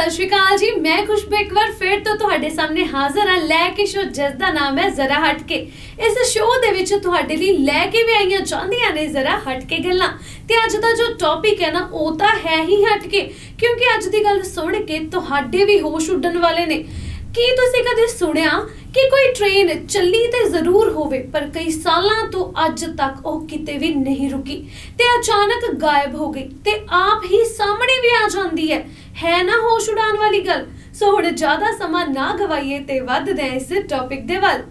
ਸਤਿ ਸ਼੍ਰੀ ਅਕਾਲ ਜੀ, ਮੈਂ ਖੁਸ਼ਬੂ ਇੱਕ ਵਾਰ ਫਿਰ ਤੋਂ ਤੁਹਾਡੇ ਸਾਹਮਣੇ ਹਾਜ਼ਰ ਹਾਂ। ਲੈ ਕੇ ਸ਼ੋ ਜਿਸ ਦਾ ਨਾਮ ਹੈ ਜ਼ਰਾ ਹਟ ਕੇ। ਇਸ ਸ਼ੋਅ ਦੇ ਵਿੱਚ ਤੁਹਾਡੇ ਲਈ ਲੈ ਕੇ ਵੀ ਆਈਆਂ ਚਾਹੁੰਦੀਆਂ ਨੇ ਜ਼ਰਾ ਹਟ ਕੇ ਗੱਲਾਂ। ਤੇ ਅੱਜ ਦਾ ਜੋ ਟੌਪਿਕ ਹੈ ਨਾ, ਉਹ ਤਾਂ ਹੈ ਹੀ ਹਟ ਕੇ, ਕਿਉਂਕਿ ਅੱਜ ਦੀ ਗੱਲ ਸੁਣ ਕੇ ਤੁਹਾਡੇ ਵੀ ਹੋਸ਼ ਉੱਡਣ ਵਾਲੇ ਨੇ। ਕੀ ਤੁਸੀਂ ਕਦੇ ਸੁਣਿਆ ਕਿ ਕੋਈ ਟ੍ਰੇਨ ਚੱਲੀ ਤੇ ਜ਼ਰੂਰ ਹੋਵੇ, ਪਰ ਕਈ ਸਾਲਾਂ ਤੋਂ ਅੱਜ ਤੱਕ ਉਹ ਕਿਤੇ ਵੀ ਨਹੀਂ ਰੁਕੀ ਤੇ ਅਚਾਨਕ ਗਾਇਬ ਹੋ ਗਈ ਤੇ ਆਪ ਹੀ ਸਾਹਮਣੇ ਵੀ ਆ ਜਾਂਦੀ ਹੈ। ਹੈ ਨਾ ਹੋਸ਼ ਉਡਾਉਣ ਵਾਲੀ ਗੱਲ? ਸੋ ਹੁਣ ਜ਼ਿਆਦਾ ਸਮਾਂ ਨਾ ਗਵਾਈਏ ਤੇ ਵੱਧਦੇ ਹਾਂ ਇਸ ਟੌਪਿਕ ਦੇ ਵੱਲ।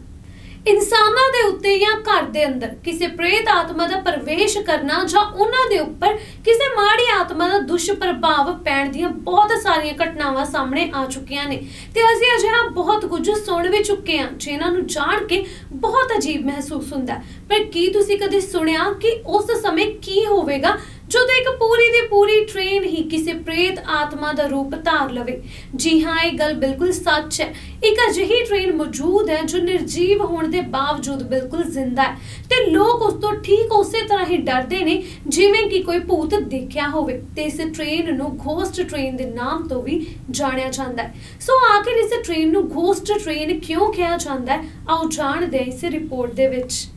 ਇਨਸਾਨਾਂ ਦੇ ਉੱਤੇ ਜਾਂ ਘਰ ਦੇ ਅੰਦਰ ਕਿਸੇ ਪ੍ਰੇਤ ਆਤਮਾ ਦਾ ਪ੍ਰਵੇਸ਼ ਕਰਨਾ ਜਾਂ ਉਹਨਾਂ ਦੇ ਉੱਪਰ ਕਿਸੇ ਮਾੜੀ ਆਤਮਾ ਦਾ ਦੁਸ਼ਪ੍ਰਭਾਵ ਪੈਣ ਦੀਆਂ ਬਹੁਤ ਸਾਰੀਆਂ ਘਟਨਾਵਾਂ ਸਾਹਮਣੇ ਆ ਚੁੱਕੀਆਂ ਨੇ। ਤੇ ਅਸੀਂ ਅਜਿਹਾ ਬਹੁਤ ਕੁਝ ਸੁਣ ਵੀ ਚੁੱਕੇ ਹਾਂ ਜਿਨ੍ਹਾਂ ਨੂੰ ਜਾਣ ਕੇ ਬਹੁਤ ਅਜੀਬ ਮਹਿਸੂਸ ਹੁੰਦਾ ਪਰ ਕੀ ਤੁਸੀਂ ਕਦੇ ਸੁਣਿਆ ਕਿ ਉਸ ਸਮੇਂ ਕੀ ਹੋਵੇਗਾ ਜਦੋਂ ਇੱਕ ਪੂਰੀ ਦੀ ਪੂਰੀ ਟ੍ਰੇਨ ਹੀ ਕਿਸੇ ਪ੍ਰੇਤ ਆਤਮਾ ਦਾ ਰੂਪ ਧਾਰ ਲਵੇ। ਜੀ ਹਾਂ, ਇਹ ਗੱਲ ਬਿਲਕੁਲ ਸੱਚ ਹੈ। ਇੱਕ ਅਜਿਹੀ ਟ੍ਰੇਨ ਮੌਜੂਦ ਹੈ ਜੋ ਨਿਰਜੀਵ ਹੋਣ ਦੇ ਬਾਵਜੂਦ ਬਿਲਕੁਲ ਜ਼ਿੰਦਾ ਹੈ ਤੇ ਲੋਕ ਉਸ ਤੋਂ ਠੀਕ ਉਸੇ ਤਰ੍ਹਾਂ ਹੀ ਡਰਦੇ ਨੇ ਜਿਵੇਂ ਕਿ ਕੋਈ ਭੂਤ ਦੇਖਿਆ ਹੋਵੇ ਤੇ ਇਸ ਟ੍ਰੇਨ ਨੂੰ ਘੋਸਟ ਟ੍ਰੇਨ ਦੇ ਨਾਮ ਤੋਂ ਵੀ ਜਾਣਿਆ ਜਾਂਦਾ ਹੈ। ਸੋ ਆਖਿਰ ਇਸ ਟ੍ਰੇਨ ਨੂੰ ਘੋਸਟ ਟ੍ਰੇਨ ਕਿਉਂ ਕਿਹਾ ਜਾਂਦਾ ਹੈ? ਆਓ ਜਾਣਦੇ ਇਸ ਰਿਪੋਰਟ ਦੇ ਵਿੱਚ।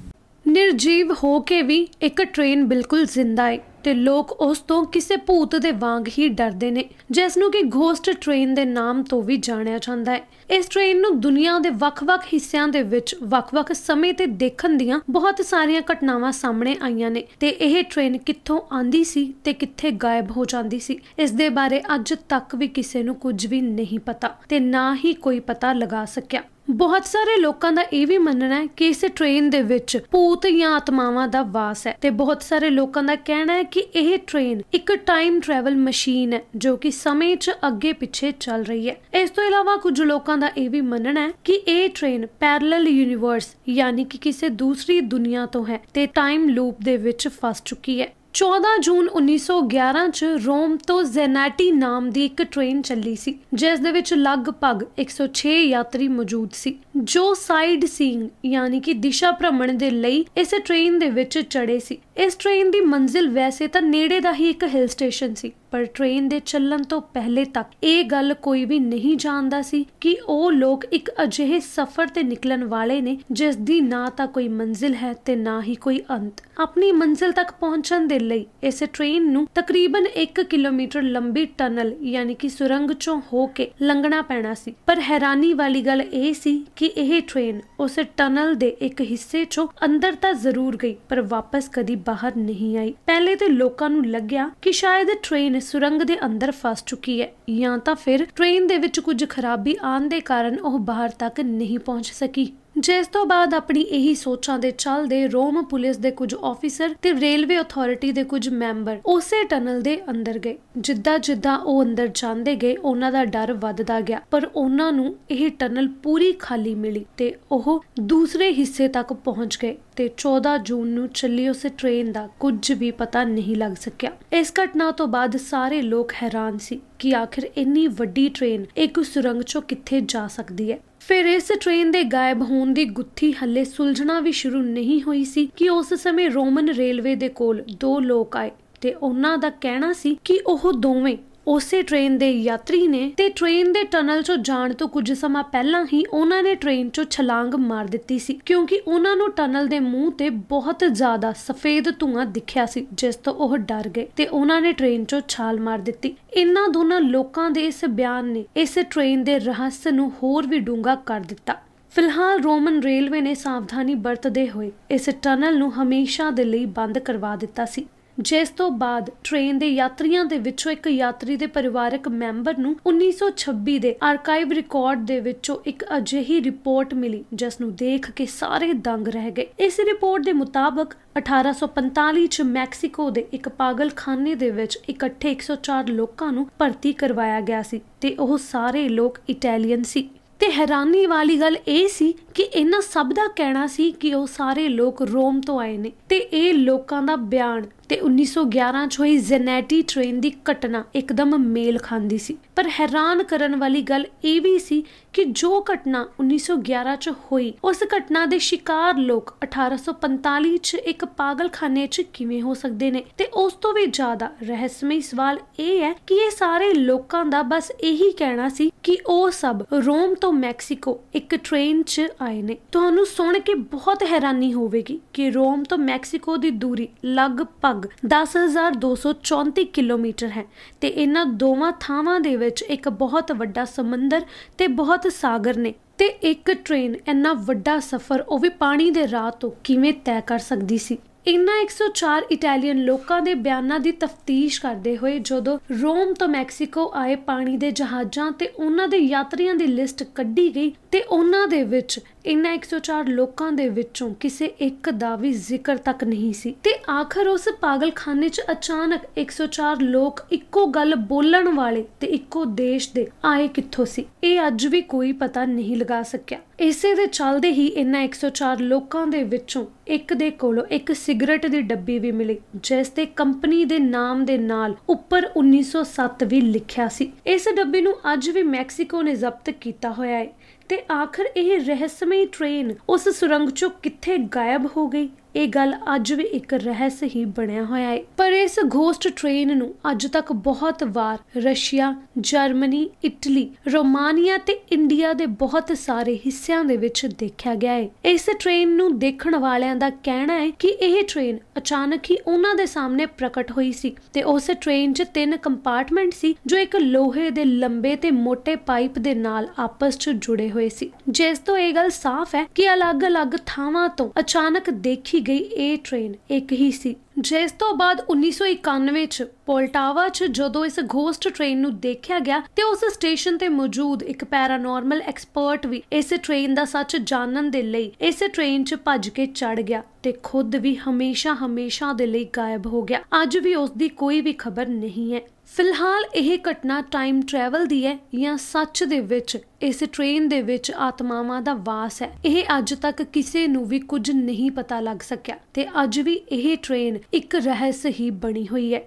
ਨਿਰਜੀਵ ਹੋ ਕੇ ਵੀ ਇੱਕ ਟ੍ਰੇਨ ਬਿਲਕੁਲ ਜ਼ਿੰਦਾ ਹੈ। ਤੇ ਲੋਕ ਉਸ ਤੋਂ ਕਿਸੇ ਭੂਤ ਦੇ ਵਾਂਗ ਹੀ ਡਰਦੇ ਨੇ, ਜਿਸ ਨੂੰ ਕਿ ਗੋਸਟ ਟ੍ਰੇਨ ਦੇ ਨਾਮ ਤੋਂ ਵੀ ਜਾਣਿਆ ਜਾਂਦਾ ਹੈ। ਇਸ ਟ੍ਰੇਨ ਨੂੰ ਦੁਨੀਆ ਦੇ ਵੱਖ-ਵੱਖ ਹਿੱਸਿਆਂ ਦੇ ਵਿੱਚ, ਵੱਖ-ਵੱਖ ਸਮੇਂ ਤੇ ਦੇਖਣ ਦੀਆਂ ਬਹੁਤ ਸਾਰੀਆਂ ਘਟਨਾਵਾਂ ਸਾਹਮਣੇ ਆਈਆਂ ਨੇ ਤੇ ਇਹ ਟ੍ਰੇਨ ਕਿੱਥੋਂ ਆਂਦੀ ਸੀ ਤੇ ਕਿੱਥੇ ਗਾਇਬ ਹੋ ਜਾਂਦੀ ਸੀ, ਇਸ ਦੇ ਬਾਰੇ ਅੱਜ ਤੱਕ ਵੀ ਕਿਸੇ ਨੂੰ ਕੁਝ ਵੀ ਨਹੀਂ ਪਤਾ ਤੇ ਨਾ ਹੀ ਕੋਈ ਪਤਾ ਲਗਾ ਸਕਿਆ। ਬਹੁਤ ਸਾਰੇ ਲੋਕਾਂ ਦਾ ਇਹ ਵੀ ਮੰਨਣਾ ਹੈ ਕਿ ਇਸ ਟ੍ਰੇਨ ਦੇ ਵਿੱਚ ਭੂਤ ਜਾਂ ਆਤਮਾਵਾਂ ਦਾ ਵਾਸ ਹੈ ਤੇ ਬਹੁਤ ਸਾਰੇ ਲੋਕਾਂ ਦਾ ਕਹਿਣਾ ਹੈ ਕਿ ਇਹ ਟ੍ਰੇਨ ਇੱਕ ਟਾਈਮ ਟਰੈਵਲ ਮਸ਼ੀਨ ਹੈ ਜੋ ਕਿ ਸਮੇਂ 'ਚ ਅੱਗੇ ਪਿੱਛੇ ਚੱਲ ਰਹੀ ਹੈ। ਇਸ ਤੋਂ ਇਲਾਵਾ ਕੁਝ ਲੋਕਾਂ ਦਾ ਇਹ ਵੀ ਮੰਨਣਾ ਹੈ ਕਿ ਇਹ ਟ੍ਰੇਨ ਪੈਰਲਲ ਯੂਨੀਵਰਸ ਯਾਨੀ ਕਿ ਕਿਸੇ ਦੂਸਰੀ ਦੁਨੀਆ ਤੋਂ ਹੈ ਤੇ ਟਾਈਮ ਲੂਪ ਦੇ ਵਿੱਚ ਫਸ ਚੁੱਕੀ ਹੈ। 14 ਜੂਨ 1911 ਚ ਰੋਮ ਤੋਂ ਜ਼ੈਨਾਟੀ ਨਾਮ ਦੀ ਇੱਕ ਟ੍ਰੇਨ ਚੱਲੀ ਸੀ, ਜਿਸ ਦੇ ਵਿੱਚ ਲਗਭਗ 106 ਯਾਤਰੀ ਮੌਜੂਦ ਸੀ, ਜੋ ਸਾਈਡ ਸੀਇੰਗ ਯਾਨੀ ਕਿ ਦਿਸ਼ਾ ਭ੍ਰਮਣ ਦੇ ਲਈ ਇਸ ਟ੍ਰੇਨ ਦੇ ਵਿੱਚ ਚੜੇ ਸੀ। ਇਸ ਟ੍ਰੇਨ ਦੀ ਮੰਜ਼ਿਲ ਵੈਸੇ ਤਾਂ ਨੇੜੇ ਦਾ ਹੀ ਇੱਕ ਹਿਲ ਸਟੇਸ਼ਨ ਸੀ, ਪਰ ਟ੍ਰੇਨ ਦੇ ਚੱਲਣ ਤੋਂ ਪਹਿਲੇ ਤੱਕ ਇਹ ਗੱਲ ਕੋਈ ਵੀ ਨਹੀਂ ਜਾਣਦਾ ਸੀ ਕਿ ਉਹ ਲੋਕ ਇੱਕ ਅਜਿਹੇ ਸਫ਼ਰ ਤੇ ਨਿਕਲਣ ਵਾਲੇ ਨੇ ਜਿਸ ਦੀ ਨਾ ਤਾਂ ਕੋਈ ਮੰਜ਼ਿਲ ਹੈ ਤੇ ਨਾ ਹੀ ਕੋਈ ਅੰਤ। ਆਪਣੀ ਮੰਜ਼ਿਲ ਤੱਕ ਪਹੁੰਚਣ ਦੇ ਲਈ ਇਸ ਟ੍ਰੇਨ ਨੂੰ ਤਕਰੀਬਨ 1 ਕਿਲੋਮੀਟਰ ਲੰਬੀ ਟਨਲ ਯਾਨੀ ਕਿ ਸੁਰੰਗ ਚੋਂ ਹੋ ਕੇ ਲੰਘਣਾ ਪੈਣਾ ਸੀ। ਪਰ ਹੈਰਾਨੀ ਵਾਲੀ ਗੱਲ ਇਹ ਸੀ ਕਿ ਇਹ ਟ੍ਰੇਨ ਉਸ ਟਨਲ ਦੇ ਇੱਕ ਹਿੱਸੇ ਚੋਂ ਅੰਦਰ ਤਾਂ ਜ਼ਰੂਰ ਗਈ, ਪਰ ਵਾਪਸ ਕਦੀ ਬਾਹਰ ਨਹੀਂ ਆਈ। ਪਹਿਲੇ ਤੇ ਲੋਕਾਂ ਨੂੰ ਲੱਗਿਆ ਕਿ ਸ਼ਾਇਦ ਟ੍ਰੇਨ ਸੁਰੰਗ ਦੇ ਅੰਦਰ ਫਸ ਚੁੱਕੀ ਹੈ। ਜਾਂ ਤਾਂ ਫਿਰ ਟ੍ਰੇਨ ਦੇ ਵਿੱਚ ਕੁਝ ਖਰਾਬੀ ਆਉਣ ਦੇ ਕਾਰਨ ਉਹ ਬਾਹਰ ਤੱਕ ਨਹੀਂ ਪਹੁੰਚ ਸਕੀ। ਜਿਸ ਤੋਂ ਬਾਅਦ ਆਪਣੀ ਇਹੀ ਸੋਚਾਂ ਦੇ ਚੱਲਦੇ ਰੋਮ ਪੁਲਿਸ ਦੇ ਕੁਝ ਆਫੀਸਰ ਤੇ ਰੇਲਵੇ ਅਥਾਰਟੀ ਦੇ ਕੁਝ ਮੈਂਬਰ ਉਸੇ ਟਨਲ ਦੇ ਅੰਦਰ ਗਏ। ਜਿੱਦਾਂ ਜਿੱਦਾਂ ਉਹ ਅੰਦਰ ਜਾਂਦੇ ਗਏ, ਉਹਨਾਂ ਦਾ ਡਰ ਵੱਧਦਾ ਗਿਆ, ਪਰ ਉਹਨਾਂ ਨੂੰ ਇਹ ਟਨਲ ਪੂਰੀ ਖਾਲੀ ਮਿਲੀ ਤੇ ਉਹ ਦੂਸਰੇ ਹਿੱਸੇ ਤੱਕ ਪਹੁੰਚ ਗਏ ਤੇ 14 ਜੂਨ ਨੂੰ ਚੱਲੀ ਉਸ ਟ੍ਰੇਨ ਦਾ ਕੁਝ ਵੀ ਪਤਾ ਨਹੀਂ ਲੱਗ ਸਕਿਆ। ਇਸ ਘਟਨਾ ਤੋਂ ਬਾਅਦ ਸਾਰੇ ਲੋਕ ਹੈਰਾਨ ਸੀ ਕਿ ਆਖਿਰ ਇੰਨੀ ਵੱਡੀ ਟ੍ਰੇਨ ਇੱਕ ਸੁਰੰਗ ਚੋਂ ਕਿੱਥੇ ਜਾ ਸਕਦੀ ਹੈ। ਫਿਰ ਇਸ ਟ੍ਰੇਨ ਦੇ ਗਾਇਬ ਹੋਣ ਦੀ ਗੁੱਥੀ ਹੱਲੇ ਸੁਲਝਣਾ ਵੀ ਸ਼ੁਰੂ ਨਹੀਂ ਹੋਈ ਸੀ ਕਿ ਉਸ ਸਮੇਂ ਰੋਮਨ ਰੇਲਵੇ ਦੇ ਕੋਲ ਦੋ ਲੋਕ ਆਏ ਤੇ ਉਹਨਾਂ ਦਾ ਕਹਿਣਾ ਸੀ ਕਿ ਉਹ ਦੋਵੇਂ ਉਸੇ ਟ੍ਰੇਨ ਦੇ ਯਾਤਰੀ ਨੇ ਤੇ ਟ੍ਰੇਨ ਦੇ ਟਨਲ 'ਚੋਂ ਜਾਣ ਤੋਂ ਕੁਝ ਸਮਾਂ ਪਹਿਲਾਂ ਹੀ ਉਹਨਾਂ ਨੇ ਟ੍ਰੇਨ 'ਚੋਂ ਛਲਾਂਗ ਮਾਰ ਦਿੱਤੀ ਸੀ, ਕਿਉਂਕਿ ਉਹਨਾਂ ਨੂੰ ਟਨਲ ਦੇ ਮੂੰਹ ਤੇ ਬਹੁਤ ਜ਼ਿਆਦਾ ਸਫੇਦ ਧੂਆਂ ਦਿਖਿਆ ਸੀ, ਜਿਸ ਤੋਂ ਉਹ ਡਰ ਗਏ ਤੇ ਉਹਨਾਂ ਨੇ ਟ੍ਰੇਨ 'ਚੋਂ ਛਾਲ ਮਾਰ ਦਿੱਤੀ। ਇਨ੍ਹਾਂ ਦੋਨਾਂ ਲੋਕਾਂ ਦੇ ਇਸ ਬਿਆਨ ਨੇ ਇਸ ਟ੍ਰੇਨ ਦੇ ਰਹੱਸ ਨੂੰ ਹੋਰ ਵੀ ਡੂੰਘਾ ਕਰ ਦਿੱਤਾ। ਫਿਲਹਾਲ ਰੋਮਨ ਰੇਲਵੇ ਨੇ ਸਾਵਧਾਨੀ ਵਰਤਦੇ ਹੋਏ ਇਸ ਟਨਲ ਨੂੰ ਹਮੇਸ਼ਾ ਦੇ ਲਈ ਬੰਦ ਕਰਵਾ ਦਿੱਤਾ ਸੀ। ਜਿਸ ਤੋਂ ਬਾਅਦ ਟ੍ਰੇਨ ਦੇ ਯਾਤਰੀਆਂ ਦੇ ਵਿੱਚੋਂ ਇੱਕ ਯਾਤਰੀ ਦੇ ਪਰਿਵਾਰਕ ਮੈਂਬਰ ਨੂੰ 1926 ਦੇ ਆਰਕਾਈਵ ਰਿਕਾਰਡ ਦੇ ਵਿੱਚੋਂ ਇੱਕ ਅਜਿਹੀ ਰਿਪੋਰਟ ਮਿਲੀ ਜਿਸ ਨੂੰ ਦੇਖ ਕੇ ਸਾਰੇ ਦੰਗ ਰਹਿ ਗਏ। ਇਸ ਰਿਪੋਰਟ ਦੇ ਮੁਤਾਬਕ 1845 ਚ ਮੈਕਸੀਕੋ ਦੇ ਇੱਕ ਪਾਗਲਖਾਨੇ ਦੇ ਵਿੱਚ ਇਕੱਠੇ 104 ਲੋਕਾਂ ਨੂੰ ਭਰਤੀ ਕਰਵਾਇਆ ਗਿਆ ਸੀ ਤੇ ਉਹ ਸਾਰੇ ਲੋਕ ਇਟਾਲੀਅਨ ਸੀ। ਤੇ ਹੈਰਾਨੀ ਵਾਲੀ ਗੱਲ ਇਹ ਸੀ ਕਿ ਇਹਨਾਂ ਸਭ ਦਾ ਕਹਿਣਾ ਸੀ ਕਿ ਉਹ ਸਾਰੇ ਲੋਕ ਰੋਮ ਤੋਂ ਆਏ ਨੇ ਤੇ ਇਹ ਲੋਕਾਂ ਦਾ ਬਿਆਨ ਤੇ 1911 ਚ ਹੋਈ ਜ਼ੈਨੈਟੀ ਟ੍ਰੇਨ ਦੀ ਘਟਨਾ ਇੱਕਦਮ ਮੇਲ ਖਾਂਦੀ ਸੀ। ਪਰ ਹੈਰਾਨ ਕਰਨ ਵਾਲੀ ਗੱਲ ਇਹ ਵੀ ਸੀ ਕਿ ਜੋ ਘਟਨਾ 1911 ਚ ਹੋਈ, ਉਸ ਘਟਨਾ ਦੇ ਸ਼ਿਕਾਰ ਲੋਕ 1845 ਚ ਇੱਕ ਪਾਗਲਖਾਨੇ ਚ ਕਿਵੇਂ ਹੋ ਸਕਦੇ ਨੇ? ਤੇ ਉਸ ਤੋਂ ਵੀ ਜ਼ਿਆਦਾ ਰਹੱਸਮਈ ਸਵਾਲ ਇਹ ਹੈ ਕਿ ਇਹ ਸਾਰੇ ਲੋਕਾਂ ਦਾ ਬਸ ਇਹੀ ਕਹਿਣਾ ਸੀ ਕਿ ਉਹ ਸਭ ਰੋਮ ਤੋਂ ਮੈਕਸੀਕੋ ਇੱਕ ਟ੍ਰੇਨ 'ਚ ਆਏ ਨੇ। ਤੁਹਾਨੂੰ ਸੁਣ ਕੇ ਬਹੁਤ ਹੈਰਾਨੀ ਹੋਵੇਗੀ ਕਿ ਰੋਮ ਤੋਂ ਮੈਕਸੀਕੋ ਦੀ ਦੂਰੀ ਲਗਭਗ 10234 ਕਿਲੋਮੀਟਰ ਹੈ ਤੇ ਇਹਨਾਂ ਦੋਵਾਂ ਥਾਵਾਂ ਦੇ ਵਿੱਚ ਇੱਕ ਬਹੁਤ ਵੱਡਾ ਸਮੁੰਦਰ ਤੇ ਬਹੁਤ ਸਾਗਰ ਨੇ ਤੇ ਇੱਕ ਟ੍ਰੇਨ ਇੰਨਾ ਵੱਡਾ ਸਫ਼ਰ ਉਹ ਵੀ ਪਾਣੀ ਦੇ ਰਾਹ ਤੋਂ ਕਿਵੇਂ ਤੈਅ ਕਰ ਸਕਦੀ ਸੀ। ਇਨ੍ਹਾਂ 104 ਇਟਾਲੀਅਨ ਲੋਕਾਂ ਦੇ ਬਿਆਨਾਂ ਦੀ ਤਫਤੀਸ਼ ਕਰਦੇ ਹੋਏ ਜਦੋਂ ਰੋਮ ਤੋਂ ਮੈਕਸੀਕੋ ਆਏ ਪਾਣੀ ਦੇ ਜਹਾਜ਼ਾਂ ਤੇ ਉਹਨਾਂ ਦੇ ਯਾਤਰੀਆਂ ਦੀ ਲਿਸਟ ਕੱਢੀ ਗਈ ਤੇ ਉਹਨਾਂ ਦੇ ਵਿੱਚ ਇਨ੍ਹਾਂ 104 ਲੋਕਾਂ ਦੇ ਵਿੱਚੋਂ ਕਿਸੇ ਇੱਕ ਦਾ ਵੀ ਜ਼ਿਕਰ ਤੱਕ ਨਹੀਂ ਸੀ। ਤੇ ਆਖਰ ਉਸ ਪਾਗਲਖਾਨੇ 'ਚ ਅਚਾਨਕ 104 ਲੋਕ ਇੱਕੋ ਗੱਲ ਬੋਲਣ ਵਾਲੇ ਤੇ ਇੱਕੋ ਦੇਸ਼ ਦੇ ਆਏ ਕਿੱਥੋਂ ਸੀ? ਇਹ ਅੱਜ ਵੀ ਕੋਈ ਪਤਾ ਨਹੀਂ ਲਗਾ ਸਕਿਆ। ਇਸੇ ਦੇ ਚੱਲਦੇ ਹੀ ਇਨ੍ਹਾਂ 104 ਲੋਕਾਂ ਦੇ ਵਿੱਚੋਂ ਇੱਕ ਦੇ ਕੋਲੋਂ ਇੱਕ ਸਿਗਰਟ ਦੀ ਡੱਬੀ ਵੀ ਮਿਲੀ, ਜਿਸ ਤੇ ਕੰਪਨੀ ਦੇ ਨਾਮ ਦੇ ਨਾਲ ਉੱਪਰ 1907 ਵੀ ਲਿਖਿਆ ਸੀ। ਇਸ ਡੱਬੀ ਨੂੰ ਅੱਜ ਵੀ ਮੈਕਸੀਕੋ ਨੇ ਜ਼ਬਤ ਕੀਤਾ ਹੋਇਆ ਹੈ। ਤੇ ਆਖਰ ਇਹ ਰਹੱਸਮਈ ਟ੍ਰੇਨ ਉਸ ਸੁਰੰਗ ਚੋਂ ਕਿੱਥੇ ਗਾਇਬ ਹੋ ਗਈ? ਇਹ ਗੱਲ ਅੱਜ ਵੀ ਇੱਕ ਰਹੱਸ ਹੀ ਬਣਿਆ ਹੋਇਆ ਹੈ। ਪਰ ਇਸ ਗੋਸਟ ਟ੍ਰੇਨ ਨੂੰ ਅੱਜ ਤੱਕ ਬਹੁਤ ਵਾਰ ਰਸ਼ੀਆ, ਜਰਮਨੀ, ਇਟਲੀ, ਰੋਮਾਨੀਆ ਤੇ ਇੰਡੀਆ ਦੇ ਬਹੁਤ ਸਾਰੇ ਹਿੱਸਿਆਂ ਦੇ ਵਿੱਚ ਦੇਖਿਆ ਗਿਆ ਹੈ। ਇਸ ਟ੍ਰੇਨ ਨੂੰ ਦੇਖਣ ਵਾਲਿਆਂ ਦਾ ਕਹਿਣਾ ਹੈ ਕਿ ਇਹ ਟ੍ਰੇਨ ਅਚਾਨਕ ਹੀ ਉਹਨਾਂ ਦੇ ਸਾਹਮਣੇ ਪ੍ਰਗਟ ਹੋਈ ਸੀ ਤੇ ਉਸ ਟ੍ਰੇਨ 'ਚ ਤਿੰਨ ਕੰਪਾਰਟਮੈਂਟ ਸੀ ਜੋ ਇੱਕ ਲੋਹੇ ਦੇ ਲੰਬੇ ਤੇ ਮੋਟੇ ਪਾਈਪ ਦੇ ਨਾਲ ਆਪਸ 'ਚ ਜੁੜੇ ਹੋਏ ਸੀ। ਜਿਸ ਤੋਂ ਇਹ ਗੱਲ ਸਾਫ਼ ਹੈ ਕਿ ਅਲੱਗ-ਅਲੱਗ ਥਾਵਾਂ ਤੋਂ ਅਚਾਨਕ ਦੇਖੀ ਗਈ ਇਹ ਟ੍ਰੇਨ ਇੱਕ ਹੀ ਸੀ। ਜਿਸ ਤੋਂ ਬਾਅਦ 1991 ਚ ਪੋਲਟਾਵਾ ਚ ਜਦੋਂ ਇਸ ਗੋਸਟ ਟ੍ਰੇਨ ਨੂੰ ਦੇਖਿਆ ਗਿਆ ਤੇ ਉਸ ਸਟੇਸ਼ਨ ਤੇ ਮੌਜੂਦ ਇੱਕ ਪੈਰਾਨੋਰਮਲ ਐਕਸਪਰਟ ਵੀ ਇਸ ਟ੍ਰੇਨ ਦਾ ਸੱਚ ਜਾਣਨ ਦੇ ਲਈ ਇਸ ਟ੍ਰੇਨ 'ਚ ਭੱਜ ਕੇ ਚੜ ਗਿਆ ਤੇ ਖੁਦ ਵੀ ਹਮੇਸ਼ਾ ਹਮੇਸ਼ਾ ਦੇ ਲਈ ਗਾਇਬ ਹੋ ਗਿਆ। ਅੱਜ ਵੀ ਉਸ ਦੀ ਕੋਈ ਵੀ ਖਬਰ ਨਹੀਂ ਹੈ। ਫਿਲਹਾਲ ਇਹ ਘਟਨਾ ਟਾਈਮ ਟਰੈਵਲ ਦੀ ਹੈ ਜਾਂ ਸੱਚ ਦੇ ਵਿੱਚ, ਇਸ ਟ੍ਰੇਨ ਦੇ ਵਿੱਚ ਆਤਮਾਵਾਂ ਦਾ ਵਾਸ ਹੈ। ਇਹ ਅੱਜ ਤੱਕ ਕਿਸੇ ਨੂੰ ਵੀ ਕੁਝ ਨਹੀਂ ਪਤਾ ਲੱਗ ਸਕਿਆ ਤੇ ਅੱਜ ਵੀ ਇਹ ਟ੍ਰੇਨ ਇੱਕ ਰਹੱਸ ਹੀ ਬਣੀ ਹੋਈ ਹੈ।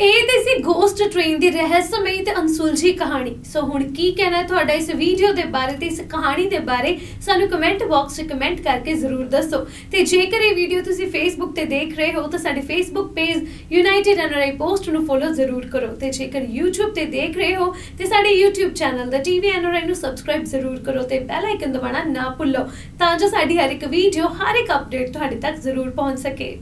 ਇਹ ਤੇ ਸੀ ਗੋਸਟ ਟ੍ਰੇਨ ਦੀ ਰਹੱਸਮਈ ਤੇ ਅਨਸੁਲਝੀ ਕਹਾਣੀ। ਸੋ ਹੁਣ ਕੀ ਕਹਿਣਾ ਤੁਹਾਡਾ ਇਸ ਵੀਡੀਓ ਦੇ ਬਾਰੇ ਤੇ ਇਸ ਕਹਾਣੀ ਦੇ ਬਾਰੇ? ਸਾਨੂੰ ਕਮੈਂਟ ਬਾਕਸ 'ਚ ਕਮੈਂਟ ਕਰਕੇ ਜ਼ਰੂਰ ਦੱਸੋ। ਤੇ ਜੇਕਰ ਇਹ ਵੀਡੀਓ ਤੁਸੀਂ ਫੇਸਬੁੱਕ ਤੇ ਦੇਖ ਰਹੇ ਹੋ, ਤਾਂ ਸਾਡੇ Facebook page United NRI post ਨੂੰ ਫੋਲੋ ਜ਼ਰੂਰ ਕਰੋ। ਤੇ ਜੇਕਰ YouTube ਤੇ ਦੇਖ ਰਹੇ ਹੋ, ਤੇ ਸਾਡੇ YouTube ਚੈਨਲ ਦਾ ਟੀਵੀ ਐਨਆਰਆਈ ਨੂੰ ਸਬਸਕ੍ਰਾਈਬ ਜ਼ਰੂਰ ਕਰੋ ਤੇ ਬੈਲ ਆਈਕਨ ਦਬਾਉਣਾ ਨਾ ਭੁੱਲੋ, ਤਾਂ ਜੋ ਸਾਡੀ ਹਰ ਇੱਕ ਵੀਡੀਓ ਹਰ ਇੱਕ ਅਪਡੇਟ ਤੁਹਾਡੇ ਤੱਕ ਜ਼ਰੂਰ ਪਹੁੰਚ ਸਕੇ।